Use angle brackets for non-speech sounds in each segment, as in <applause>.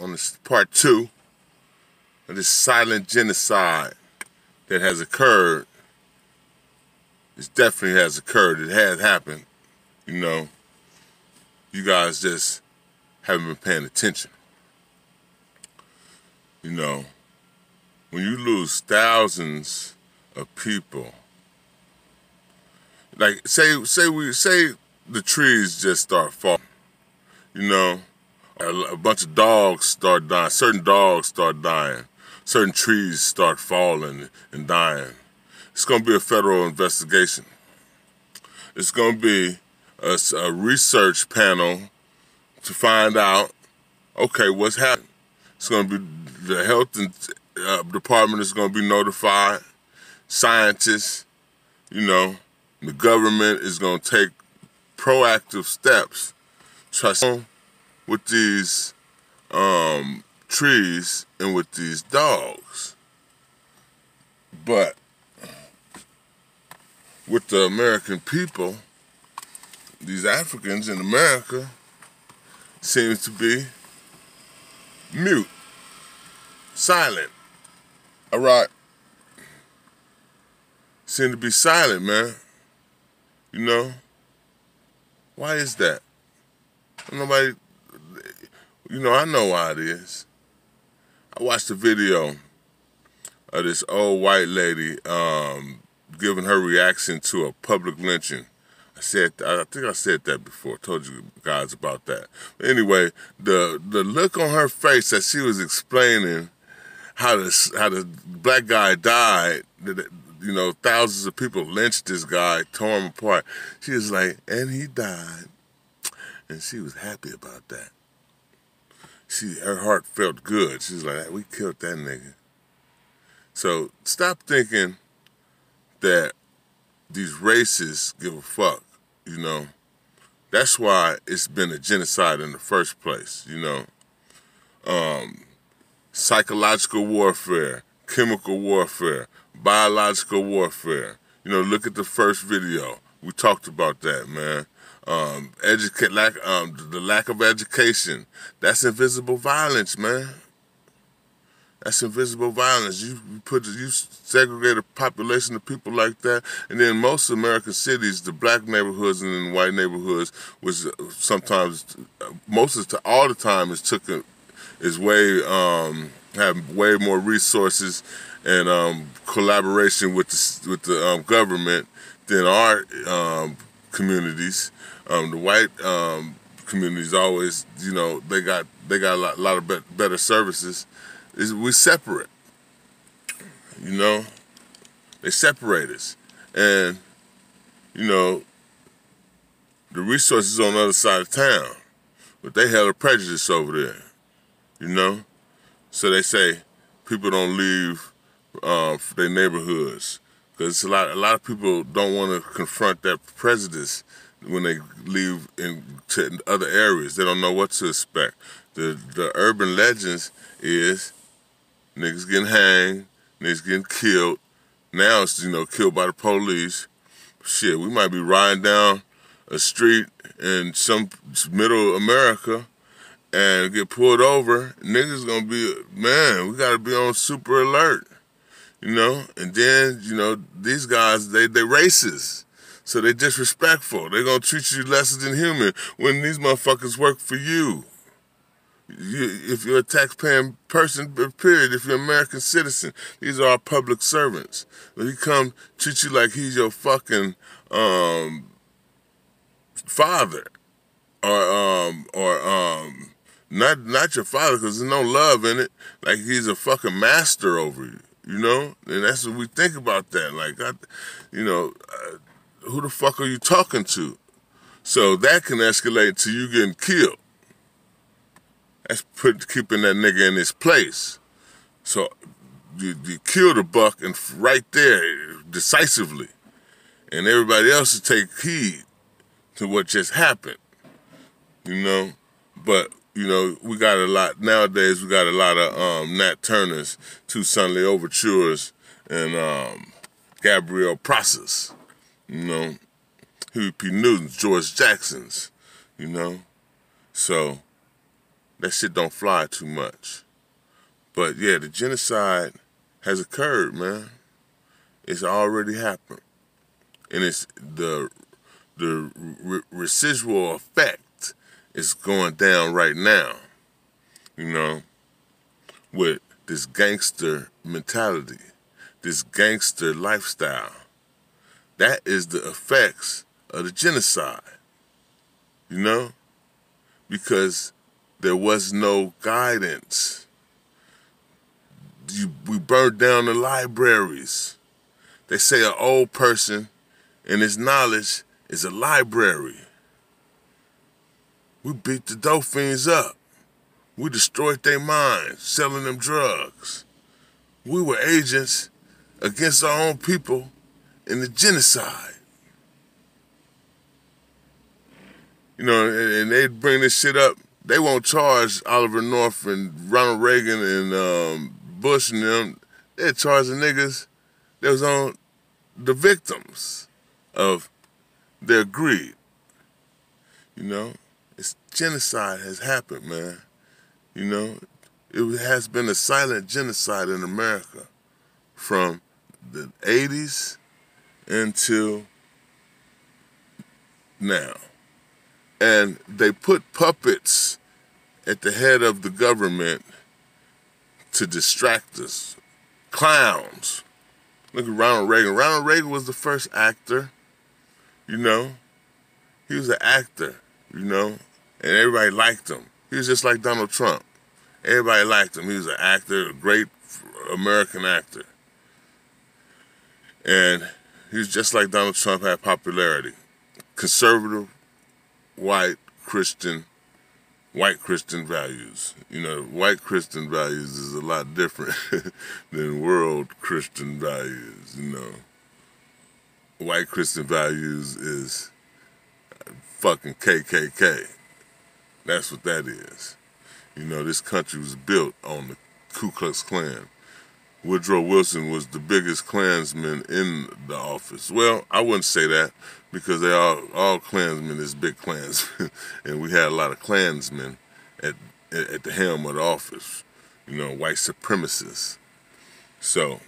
on this part two of this silent genocide that has occurred. It definitely has occurred. It has happened. You know, you guys just haven't been paying attention. You know, when you lose thousands of people, like say say we say the trees just start falling, you know, a, bunch of dogs start dying, certain dogs start dying, certain trees start falling and dying. It's going to be a federal investigation. It's going to be a, a research panel to find out, okay, what's happening. It's going to be the health and, uh, department is going to be notified. Scientists, you know, the government is going to take proactive steps. Trust with these um, trees and with these dogs. But with the American people, these Africans in America seems to be mute, silent. All right. Seem to be silent, man. You know? Why is that? Nobody, you know, I know why it is. I watched a video of this old white lady um, giving her reaction to a public lynching. I said, I think I said that before. I Told you guys about that. Anyway, the the look on her face as she was explaining how the how the black guy died. that You know, thousands of people lynched this guy, tore him apart. She was like, and he died, and she was happy about that. She her heart felt good. She's like, we killed that nigga. So stop thinking that these racists give a fuck, you know. That's why it's been a genocide in the first place, you know. Um, psychological warfare, chemical warfare, biological warfare. You know, look at the first video. We talked about that, man. Um, educate lack, um, the lack of education. That's invisible violence, man. That's invisible violence. You, put you segregate a population of people like that, and then most American cities, the black neighborhoods and then white neighborhoods, was sometimes most of the all the time is took is way um, have way more resources and um, collaboration with the with the um, government than our um, communities. Um, the white um, communities always, you know, they got they got a lot, lot of be better services is we separate. You know, they separate us, and you know, the resources on the other side of town, but they have a prejudice over there. You know, so they say people don't leave uh, their neighborhoods because a lot a lot of people don't want to confront that prejudice when they leave in to other areas. They don't know what to expect. The the urban legends is Niggas getting hanged, niggas getting killed. Now it's, you know, killed by the police. Shit, we might be riding down a street in some middle America and get pulled over. Niggas gonna be, man, we gotta be on super alert. You know? And then, you know, these guys, they they racist. So they disrespectful. They gonna treat you lesser than human when these motherfuckers work for you you, if you're a taxpaying person, period, if you're an American citizen, these are our public servants. When he come treat you like he's your fucking um, father, or um, or um, not not your father, because there's no love in it. Like he's a fucking master over you, you know. And that's what we think about that. Like, I, you know, uh, who the fuck are you talking to? So that can escalate to you getting killed. That's put keeping that nigga in his place. So you, you kill the buck and right there decisively, and everybody else to take heed to what just happened. You know, but you know we got a lot nowadays. We got a lot of um, Nat Turners, Toussaint L'Ouvertures, and um, Gabriel Prosser's. You know, Huey P. Newton's, George Jackson's. You know, so that shit don't fly too much. But yeah, the genocide has occurred, man. It's already happened, and it's the the re- residual effect is going down right now. You know, with this gangster mentality, this gangster lifestyle. That is the effects of the genocide. You know? Because there was no guidance. You, we burned down the libraries. They say an old person and his knowledge is a library. We beat the Dolphins up. We destroyed their minds, selling them drugs. We were agents against our own people in the genocide. You know, and, and they bring this shit up. They won't charge Oliver North and Ronald Reagan and um, Bush and them. They're charging niggas that was on the victims of their greed. You know, it's genocide has happened, man. You know, it has been a silent genocide in America from the 80s until now. And they put puppets at the head of the government to distract us. Clowns. Look at Ronald Reagan. Ronald Reagan was the first actor, you know. He was an actor, you know, and everybody liked him. He was just like Donald Trump. Everybody liked him. He was an actor, a great American actor. And he was just like Donald Trump had popularity. Conservative, white, Christian, white Christian values. You know, white Christian values is a lot different <laughs> than world Christian values, you know. White Christian values is fucking KKK. That's what that is. You know, this country was built on the Ku Klux Klan. Woodrow Wilson was the biggest Klansman in the office. Well, I wouldn't say that because they all all Klansmen is big Klansmen, <laughs> and we had a lot of Klansmen at at the helm of the office. You know, white supremacists. So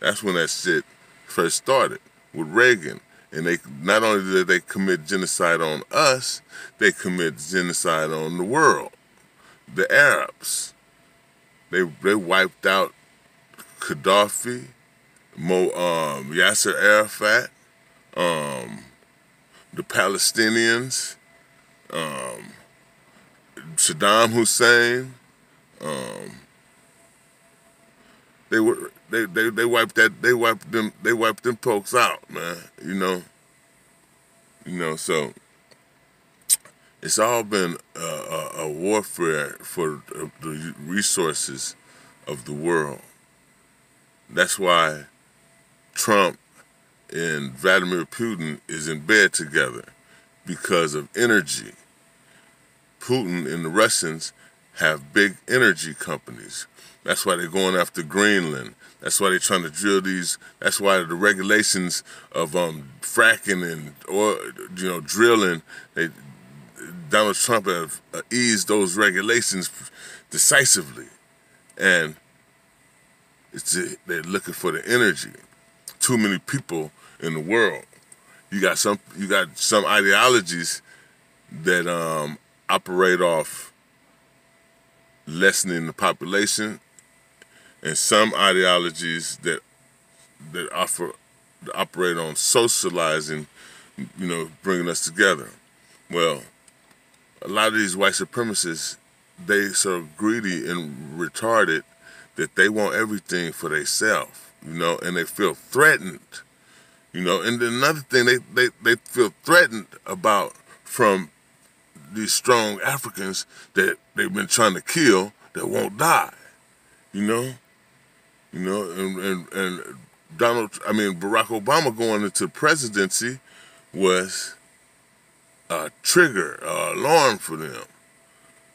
that's when that shit first started with Reagan. And they not only did they commit genocide on us, they commit genocide on the world, the Arabs. They they wiped out Gaddafi, Mo, um, Yasser Arafat, um, the Palestinians, um, Saddam Hussein. Um, they were they, they they wiped that they wiped them they wiped them folks out, man. You know. You know, so it's all been a, a, warfare for the resources of the world. That's why Trump and Vladimir Putin is in bed together because of energy. Putin and the Russians have big energy companies. That's why they're going after Greenland. That's why they're trying to drill these. That's why the regulations of um, fracking and or you know drilling. They, Donald Trump have uh, eased those regulations decisively, and it's they're looking for the energy. Too many people in the world. You got some. You got some ideologies that um, operate off lessening the population, and some ideologies that that offer that operate on socializing. You know, bringing us together. Well, a lot of these white supremacists, they so greedy and retarded that they want everything for themselves, you know, and they feel threatened, you know. And another thing they, they, they feel threatened about from these strong Africans that they've been trying to kill that won't die, you know. You know, and, and, and Donald, I mean, Barack Obama going into presidency was a trigger, a alarm for them.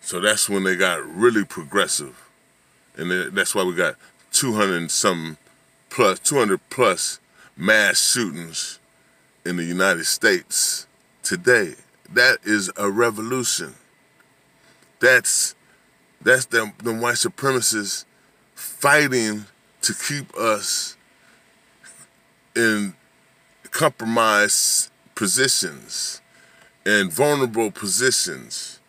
So that's when they got really progressive and that's why we got 200 and some plus 200 plus mass shootings in the United States today. That is a revolution. That's That's them, them white supremacists fighting to keep us in compromised positions and vulnerable positions,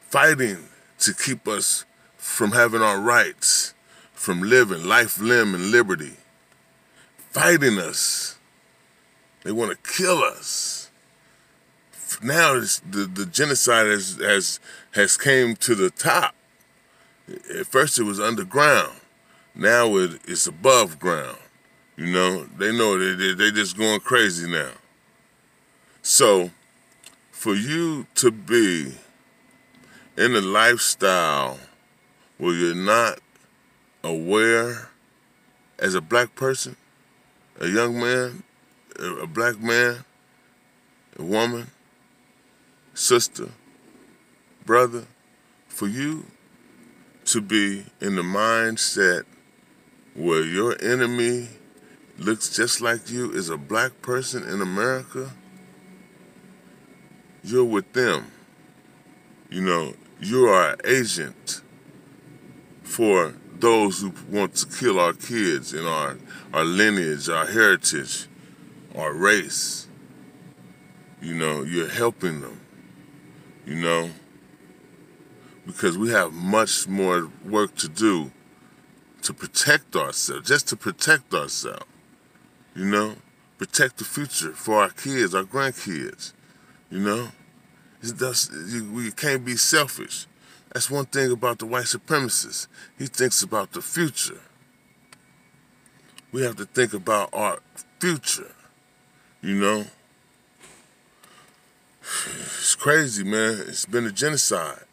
fighting to keep us from having our rights, from living life, limb, and liberty, fighting us. They want to kill us. Now the, the genocide has, has, has came to the top. At first it was underground. Now it, it's above ground. You know, they know they, they, they just going crazy now. So, for you to be in a lifestyle where you're not aware as a black person, a young man, a black man, a woman, sister, brother, for you to be in the mindset where your enemy looks just like you is a black person in America, you're with them. You know, you are an agent for those who want to kill our kids and our, our lineage, our heritage, our race. You know, you're helping them, you know, because we have much more work to do to protect ourselves, just to protect ourselves, you know, protect the future for our kids, our grandkids, you know. Just, we can't be selfish. That's one thing about the white supremacist. He thinks about the future. We have to think about our future, you know? <sighs> It's crazy, man. It's been a genocide.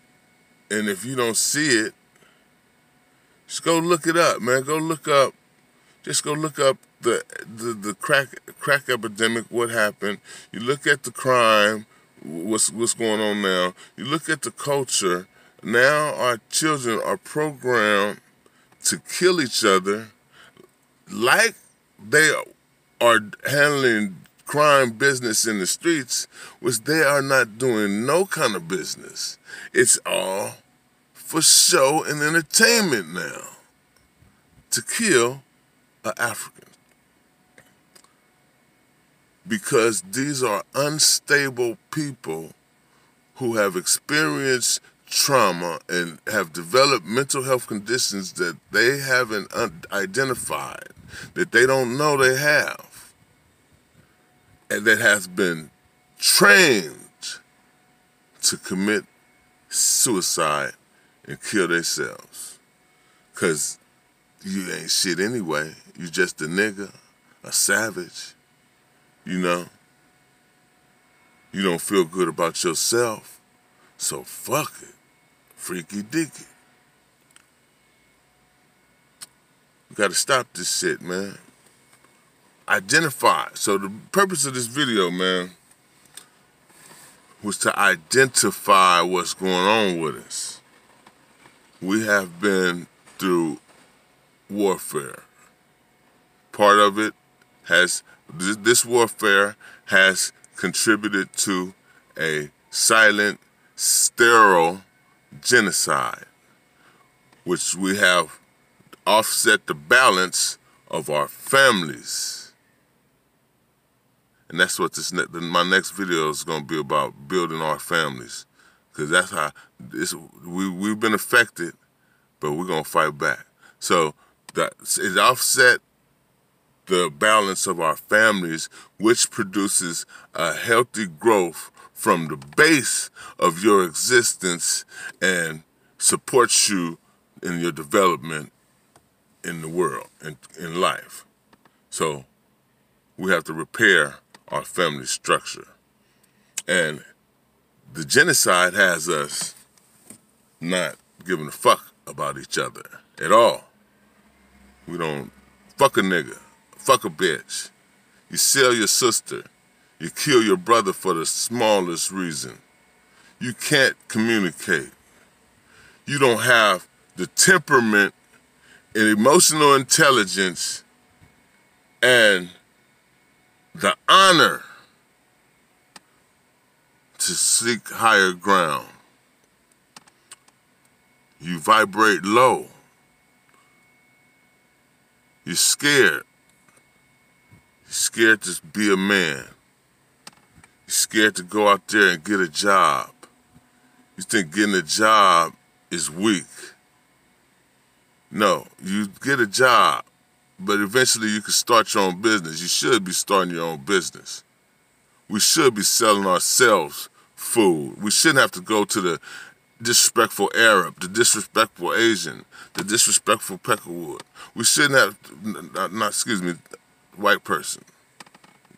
And if you don't see it, just go look it up, man. Go look up, just go look up the the, the crack crack epidemic, what happened. You look at the crime, what's what's going on now. You look at the culture, now our children are programmed to kill each other like they are handling crime business in the streets, which they are not doing no kind of business. It's all for show and entertainment now to kill an African. Because these are unstable people who have experienced trauma and have developed mental health conditions that they haven't identified, that they don't know they have, and that has been trained to commit suicide and kill themselves. Because you ain't shit anyway. You just a nigga, a savage, you know. You don't feel good about yourself, so fuck it freaky dicky. We gotta stop this shit, man. Identify. So the purpose of this video, man, was to identify what's going on with us. We have been through warfare. Part of it has, this warfare has contributed to a silent, sterile genocide, which we have offset the balance of our families. And that's what this ne my next video is going to be about, building our families. Because that's how this, we, we've been affected, but we're going to fight back. So that it offset the balance of our families, which produces a healthy growth from the base of your existence and supports you in your development in the world and in life. So we have to repair our family structure. And the genocide has us not giving a fuck about each other at all. We don't fuck a nigga, fuck a bitch. You sell your sister, you kill your brother for the smallest reason. You can't communicate. You don't have the temperament and emotional intelligence and the honor to seek higher ground. You vibrate low. You're scared. You're scared to be a man. You're scared to go out there and get a job. You think getting a job is weak. No, you get a job, but eventually you can start your own business. You should be starting your own business. We should be selling ourselves food. We shouldn't have to go to the disrespectful Arab, the disrespectful Asian, the disrespectful Peckerwood. We shouldn't have, not, not, excuse me, white person.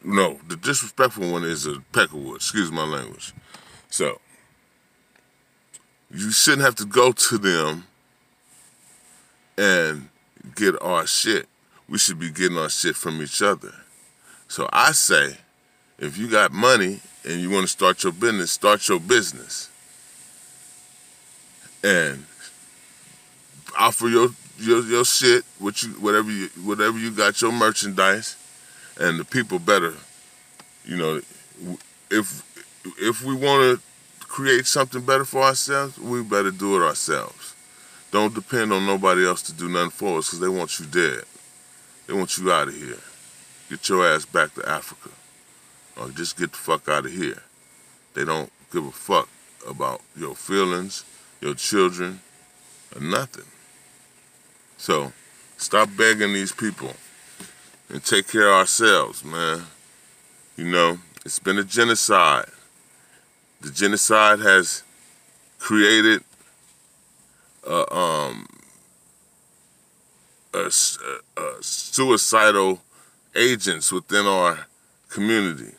No, the disrespectful one is a Peckerwood. Excuse my language. So, you shouldn't have to go to them and get our shit. We should be getting our shit from each other. So I say, if you got money and you want to start your business, start your business. And offer your your your shit, what you whatever you whatever you got your merchandise, and the people better, you know, if if we want to create something better for ourselves, we better do it ourselves. Don't depend on nobody else to do nothing for us because they want you dead. They want you out of here. Get your ass back to Africa. Or just get the fuck out of here. They don't give a fuck about your feelings, your children, or nothing. So, stop begging these people and take care of ourselves, man. You know, it's been a genocide. The genocide has created a, um, a, a suicidal agents within our community.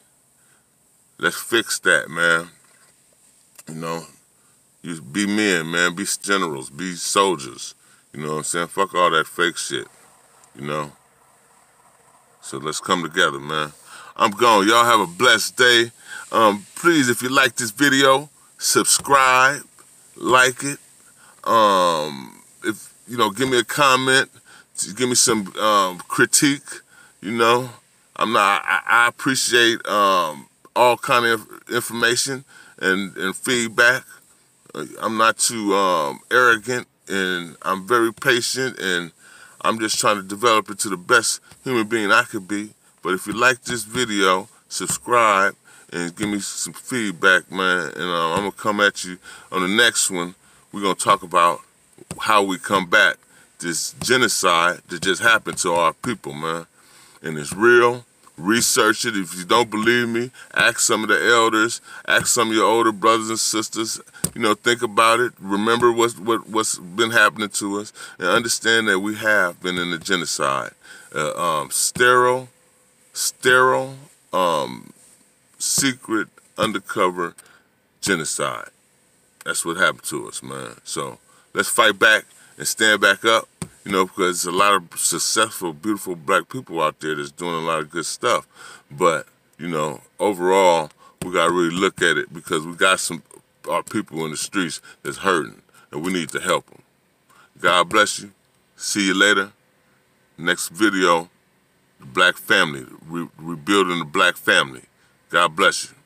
Let's fix that, man. You know, you be men, man. Be generals. Be soldiers. You know what I'm saying? Fuck all that fake shit. You know? So let's come together, man. I'm gone. Y'all have a blessed day. Um, please, if you like this video, subscribe, like it. Um, if you know, give me a comment, give me some um, critique. You know, I'm not. I, I appreciate um, all kind of information and and feedback. I'm not too um, arrogant, and I'm very patient, and I'm just trying to develop into the best human being I could be. But if you like this video, subscribe and give me some feedback, man. And uh, I'm gonna come at you on the next one we're going to talk about how we combat this genocide that just happened to our people, man. And it's real. Research it. If you don't believe me, ask some of the elders, ask some of your older brothers and sisters. You know, think about it. Remember what's, what, what's been happening to us and understand that we have been in a genocide. Uh, um, sterile, sterile, um, secret, undercover genocide. That's what happened to us, man. So let's fight back and stand back up, you know, because there's a lot of successful, beautiful black people out there that's doing a lot of good stuff. But, you know, overall, we got to really look at it because we got some our people in the streets that's hurting, and we need to help them. God bless you. See you later. Next video, the black family, re rebuilding the black family. God bless you.